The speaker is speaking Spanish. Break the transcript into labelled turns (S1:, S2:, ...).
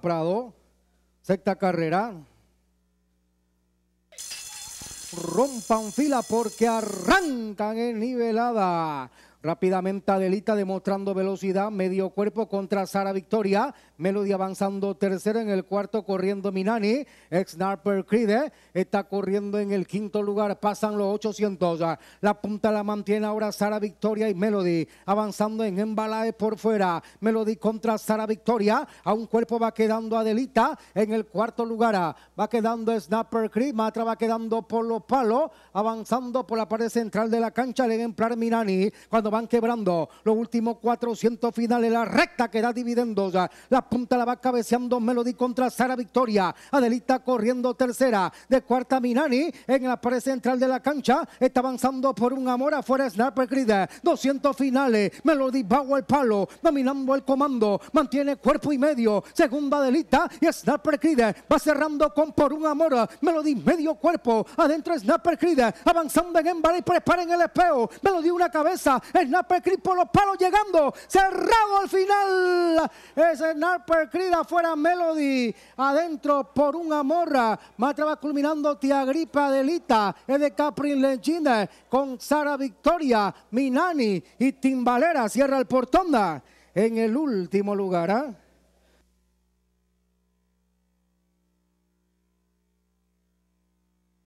S1: Prado, sexta carrera. Rompan fila porque arrancan en nivelada. Rápidamente Adelita demostrando velocidad, medio cuerpo contra Sara Victoria. Melody avanzando tercera en el cuarto, corriendo Minani. Ex Narper Cride está corriendo en el quinto lugar, pasan los 800. La punta la mantiene ahora Sara Victoria y Melody avanzando en embalaje por fuera. Melody contra Sara Victoria. A un cuerpo va quedando Adelita en el cuarto lugar. Va quedando Snapper Creed. Matra va quedando por los palos, avanzando por la pared central de la cancha. El ejemplar Minani. Cuando van quebrando los últimos 400 finales, la recta que da dividendos. La punta la va cabeceando Melody contra Sara Victoria. Adelita corriendo tercera. De cuarta Minani en la pared central de la cancha. Está avanzando por un amor afuera Snapper Creed. 200 finales. Melody bajo el palo. Dominando el comando. Mantiene cuerpo y medio. Segunda Adelita y Snapper Creed va cerrando con por un amor. Melody medio cuerpo. Adentro Snapper Creed avanzando en embala y preparen el espejo. Melody una cabeza. Snapper Creed por los palos llegando. Cerrado al final. Es Snapper Creed afuera Melody. Adentro por un amorra. Matra va culminando Tiagripa Adelita. Es de Capri Legenda con Sara Victoria, Minani y Timbalera. Cierra el portonda en el último lugar. ¿ah?